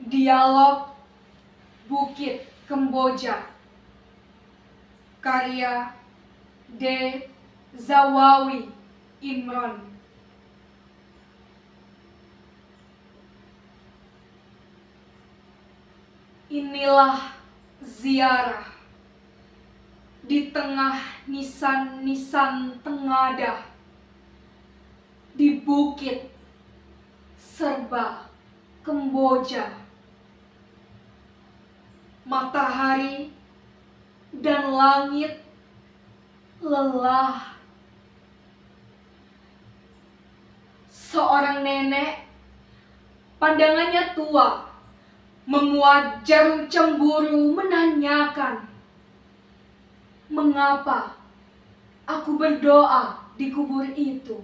Dialog Bukit Kemboja Karya D. Zawawi Imron Inilah ziarah di tengah nisan-nisan tengadah di bukit serba Kemboja. Matahari dan langit lelah. Seorang nenek, pandangannya tua, memuat jarum cemburu menanyakan, mengapa aku berdoa di kubur itu?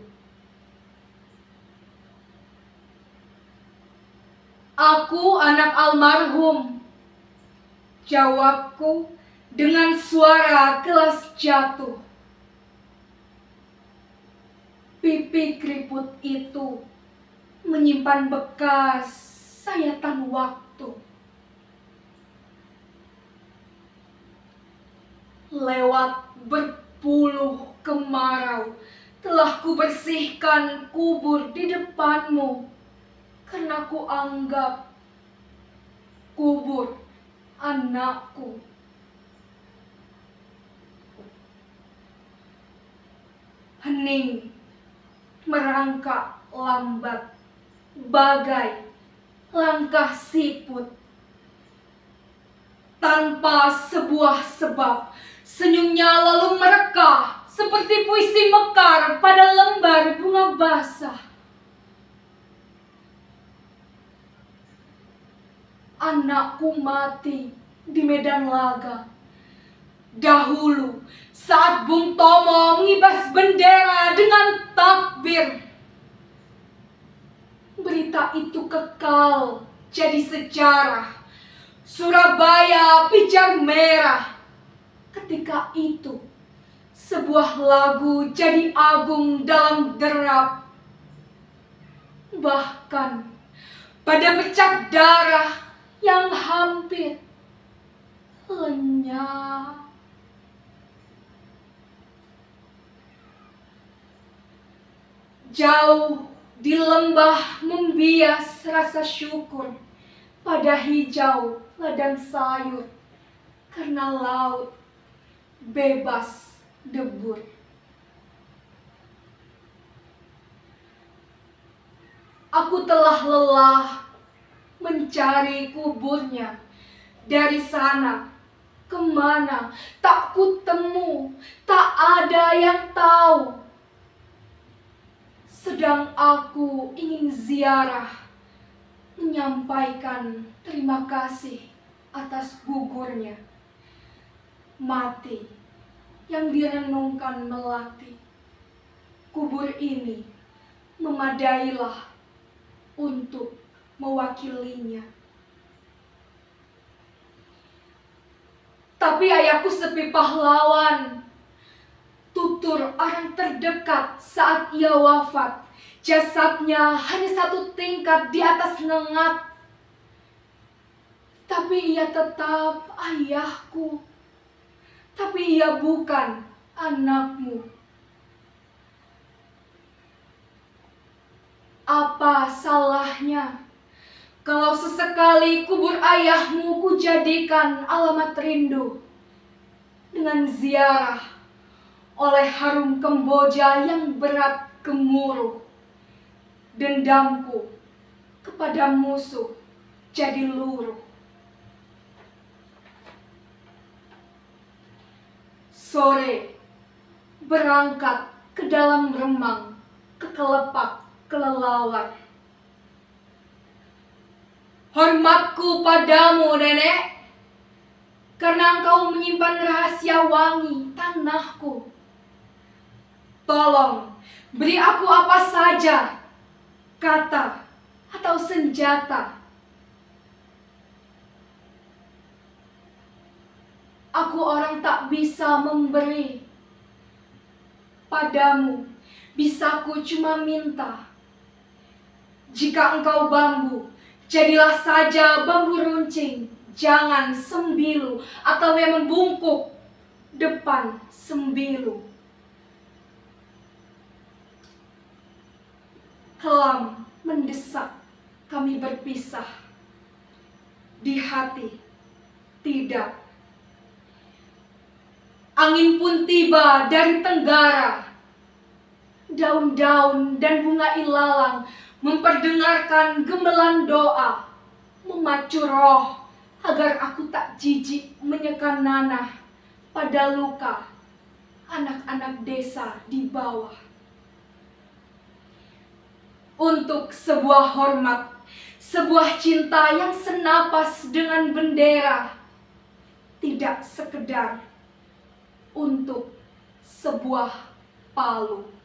Aku anak almarhum. Jawabku dengan suara kelas jatuh. Pipi keriput itu menyimpan bekas sayatan waktu. Lewat berpuluh kemarau telah kubersihkan kubur di depanmu karena ku anggap kubur anakku. Hening merangkak lambat bagai langkah siput. Tanpa sebuah sebab, senyumnya lalu mereka seperti puisi mekar pada lembar bunga basah. Anakku mati di medan laga. Dahulu saat Bung Tomo mengibas bendera dengan takbir. Berita itu kekal jadi sejarah. Surabaya pijar merah. Ketika itu sebuah lagu jadi agung dalam derap. Bahkan pada bercak darah yang hampir lenyap. Jauh di lembah membias rasa syukur pada hijau ladang sayur karena laut bebas debur. Aku telah lelah mencari kuburnya. Dari sana ke mana? Tak kutemu, tak ada yang tahu. Sedang aku ingin ziarah menyampaikan terima kasih atas gugurnya. Mati yang direnungkan melati. Kubur ini memadailah untuk mewakilinya tapi ayahku sepi pahlawan tutur orang terdekat saat ia wafat. Jasadnya hanya satu tingkat di atas nengat. Tapi ia tetap ayahku. Tapi ia bukan anakmu. Apa salahnya kalau sesekali kubur ayahmu kujadikan alamat rindu dengan ziarah oleh harum Kemboja yang berat gemuruh. Dendamku kepada musuh jadi luruh. Sore berangkat ke dalam remang, ke kelepak, kelelawar. Hormatku padamu, nenek, karena engkau menyimpan rahasia wangi tanahku. Tolong, beri aku apa saja, kata atau senjata. Aku orang tak bisa memberi. Padamu, bisaku cuma minta. Jika engkau bambu, Jadilah saja bambu runcing, jangan sembilu atau yang membungkuk depan sembilu. Kelam mendesak kami berpisah. Di hati tidak. Angin pun tiba dari tenggara. Daun-daun dan bunga ilalang memperdengarkan gemelan doa, memacu roh agar aku tak jijik menyekan nanah pada luka anak-anak desa di bawah. Untuk sebuah hormat, sebuah cinta yang senapas dengan bendera, tidak sekedar untuk sebuah palu.